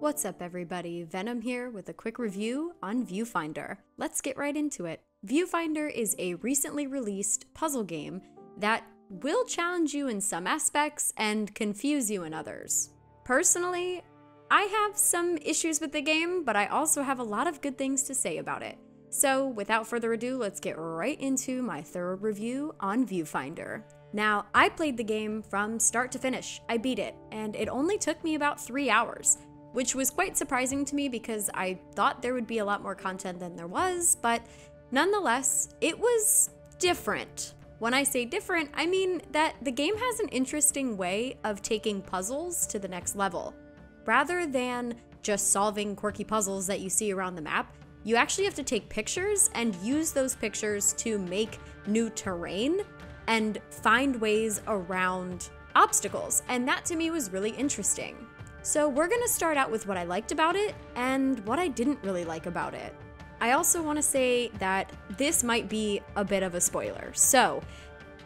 What's up, everybody? Venom here with a quick review on Viewfinder. Let's get right into it. Viewfinder is a recently released puzzle game that will challenge you in some aspects and confuse you in others. Personally, I have some issues with the game, but I also have a lot of good things to say about it. So, without further ado, let's get right into my thorough review on Viewfinder. Now, I played the game from start to finish. I beat it, and it only took me about three hours which was quite surprising to me because I thought there would be a lot more content than there was, but nonetheless, it was different. When I say different, I mean that the game has an interesting way of taking puzzles to the next level. Rather than just solving quirky puzzles that you see around the map, you actually have to take pictures and use those pictures to make new terrain and find ways around obstacles. And that to me was really interesting. So, we're gonna start out with what I liked about it and what I didn't really like about it. I also wanna say that this might be a bit of a spoiler. So,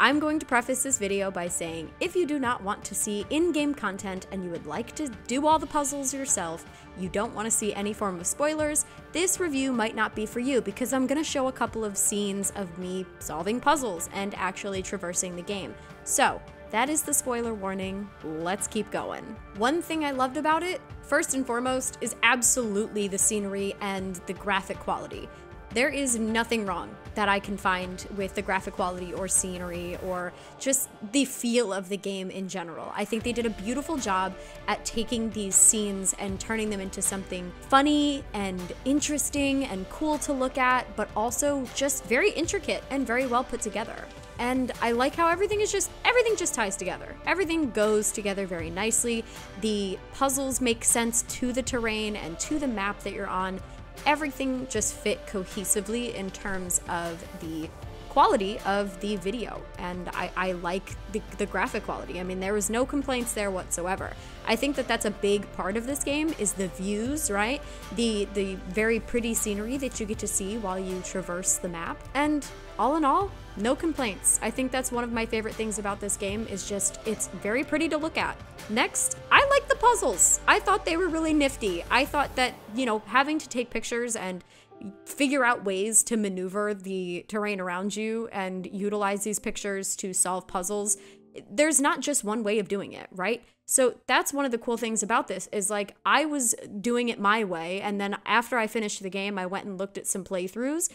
I'm going to preface this video by saying if you do not want to see in game content and you would like to do all the puzzles yourself, you don't want to see any form of spoilers, this review might not be for you because I'm going to show a couple of scenes of me solving puzzles and actually traversing the game. So, that is the spoiler warning. Let's keep going. One thing I loved about it, first and foremost, is absolutely the scenery and the graphic quality. There is nothing wrong that I can find with the graphic quality or scenery or just the feel of the game in general. I think they did a beautiful job at taking these scenes and turning them into something funny and interesting and cool to look at, but also just very intricate and very well put together. And I like how everything is just, everything just ties together. Everything goes together very nicely. The puzzles make sense to the terrain and to the map that you're on. Everything just fit cohesively in terms of the quality of the video and I, I like the, the, graphic quality. I mean, there was no complaints there whatsoever. I think that that's a big part of this game is the views, right? The the very pretty scenery that you get to see while you traverse the map. And all in all, no complaints. I think that's one of my favorite things about this game is just it's very pretty to look at. Next, I like the puzzles. I thought they were really nifty. I thought that, you know, having to take pictures and figure out ways to maneuver the terrain around you and utilize these pictures to solve puzzles. There's not just one way of doing it, right? So that's one of the cool things about this is like I was doing it my way and then after I finished the game I went and looked at some playthroughs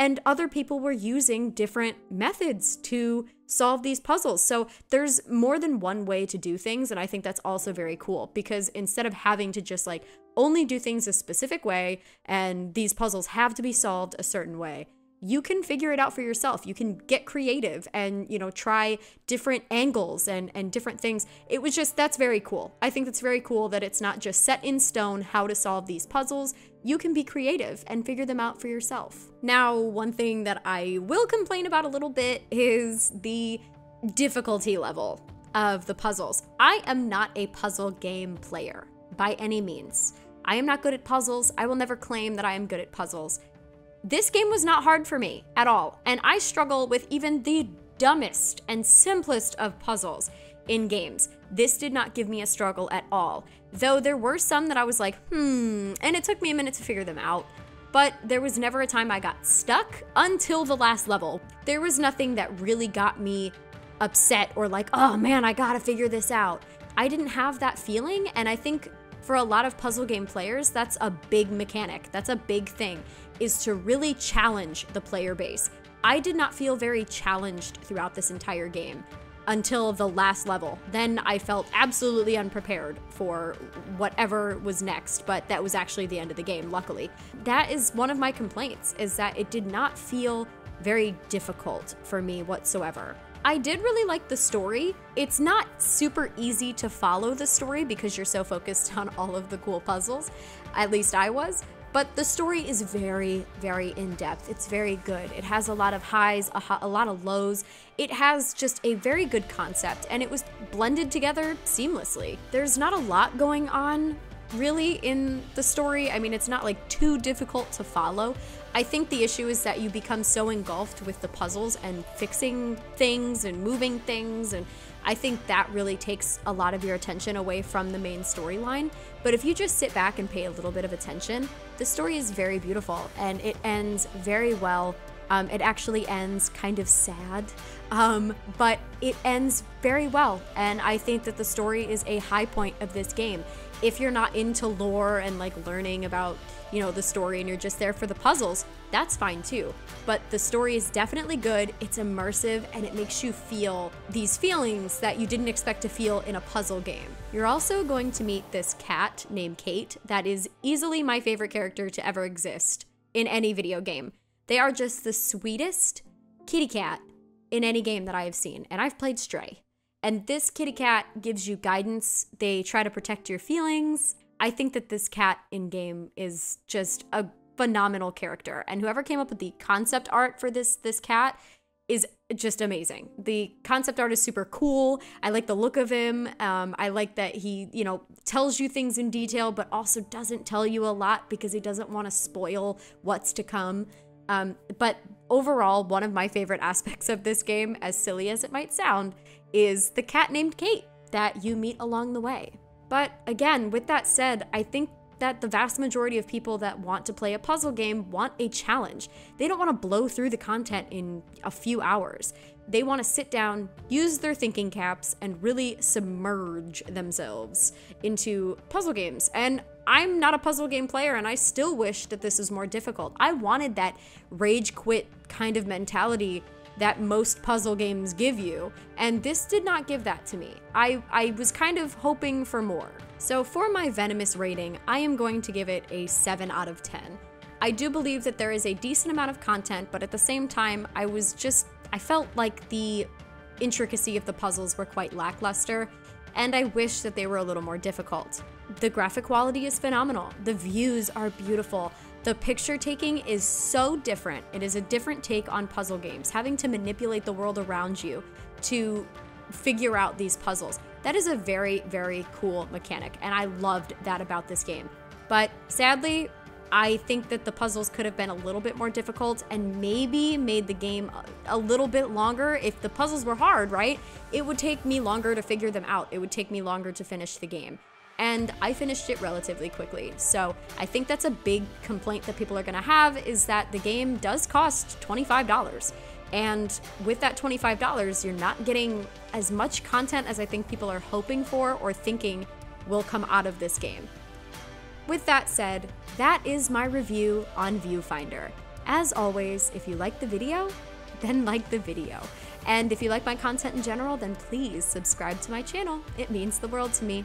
and other people were using different methods to solve these puzzles. So there's more than one way to do things. And I think that's also very cool because instead of having to just like only do things a specific way and these puzzles have to be solved a certain way, you can figure it out for yourself. You can get creative and, you know, try different angles and, and different things. It was just, that's very cool. I think that's very cool that it's not just set in stone how to solve these puzzles. You can be creative and figure them out for yourself. Now, one thing that I will complain about a little bit is the difficulty level of the puzzles. I am not a puzzle game player by any means. I am not good at puzzles. I will never claim that I am good at puzzles. This game was not hard for me at all, and I struggle with even the dumbest and simplest of puzzles in games. This did not give me a struggle at all, though there were some that I was like, hmm, and it took me a minute to figure them out. But there was never a time I got stuck until the last level. There was nothing that really got me upset or like, oh man, I gotta figure this out. I didn't have that feeling, and I think for a lot of puzzle game players, that's a big mechanic. That's a big thing, is to really challenge the player base. I did not feel very challenged throughout this entire game until the last level. Then I felt absolutely unprepared for whatever was next, but that was actually the end of the game, luckily. That is one of my complaints, is that it did not feel very difficult for me whatsoever. I did really like the story. It's not super easy to follow the story because you're so focused on all of the cool puzzles. At least I was. But the story is very, very in depth. It's very good. It has a lot of highs, a, a, lot of lows. It has just a very good concept, and it was blended together seamlessly. There's not a lot going on really in the story. I mean, it's not like too difficult to follow. I think the issue is that you become so engulfed with the puzzles and fixing things and moving things and I think that really takes a lot of your attention away from the main storyline. But if you just sit back and pay a little bit of attention, the story is very beautiful and it ends very well. Um, it actually ends kind of sad, um, but it ends very well. And I think that the story is a high point of this game. If you're not into lore and like learning about you know, the story and you're just there for the puzzles, that's fine too. But the story is definitely good, it's immersive, and it makes you feel these feelings that you didn't expect to feel in a puzzle game. You're also going to meet this cat named Cait that is easily my favorite character to ever exist in any video game. They are just the sweetest kitty cat in any game that I have seen, and I've played Stray. And this kitty cat gives you guidance. They try to protect your feelings. I think that this cat in game is just a phenomenal character, and whoever came up with the concept art for this this cat is just amazing. The concept art is super cool. I like the look of him. Um, I like that he, you know, tells you things in detail, but also doesn't tell you a lot because he doesn't want to spoil what's to come. Um, but overall, one of my favorite aspects of this game, as silly as it might sound, is the cat named Cait that you meet along the way. But again, with that said, I think that the vast majority of people that want to play a puzzle game want a challenge. They don't want to blow through the content in a few hours. They want to sit down, use their thinking caps, and really submerge themselves into puzzle games. And I'm not a puzzle game player, and I still wish that this was more difficult. I wanted that rage quit kind of mentality that most puzzle games give you, and this did not give that to me. I, I was kind of hoping for more. So for my Venomous rating, I am going to give it a 7 out of 10. I do believe that there is a decent amount of content, but at the same time, I was just, I felt like the intricacy of the puzzles were quite lackluster, and I wish that they were a little more difficult. The graphic quality is phenomenal, the views are beautiful, the picture taking is so different. It is a different take on puzzle games, having to manipulate the world around you to figure out these puzzles. That is a very, very cool mechanic, and I loved that about this game. But sadly, I think that the puzzles could have been a little bit more difficult and maybe made the game a little bit longer. If the puzzles were hard, right, it would take me longer to figure them out. It would take me longer to finish the game and I finished it relatively quickly. So I think that's a big complaint that people are gonna have is that the game does cost $25. And with that $25, you're not getting as much content as I think people are hoping for or thinking will come out of this game. With that said, that is my review on Viewfinder. As always, if you like the video, then like the video. And if you like my content in general, then please subscribe to my channel. It means the world to me